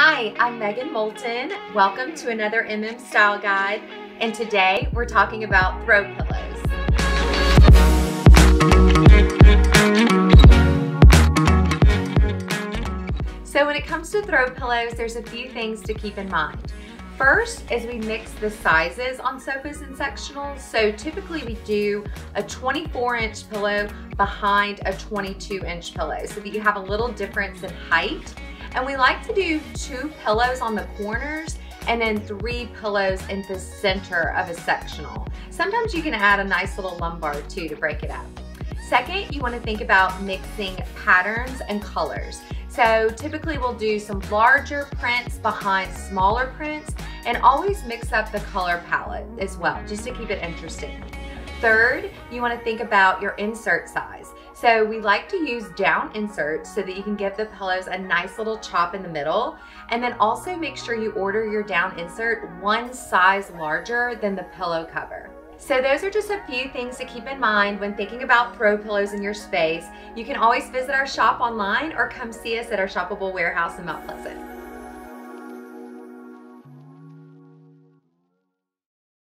Hi, I'm Megan Molten. Welcome to another MM Style Guide. And today we're talking about throw pillows. So when it comes to throw pillows, there's a few things to keep in mind. First is we mix the sizes on sofas and sectionals. So typically we do a 24 inch pillow behind a 22 inch pillow so that you have a little difference in height. And we like to do two pillows on the corners and then three pillows in the center of a sectional. Sometimes you can add a nice little lumbar too to break it up. Second, you wanna think about mixing patterns and colors. So typically we'll do some larger prints behind smaller prints and always mix up the color palette as well, just to keep it interesting. Third, you wanna think about your insert size. So we like to use down inserts so that you can give the pillows a nice little chop in the middle. And then also make sure you order your down insert one size larger than the pillow cover. So those are just a few things to keep in mind when thinking about throw pillows in your space. You can always visit our shop online or come see us at our shoppable warehouse in Mount Pleasant.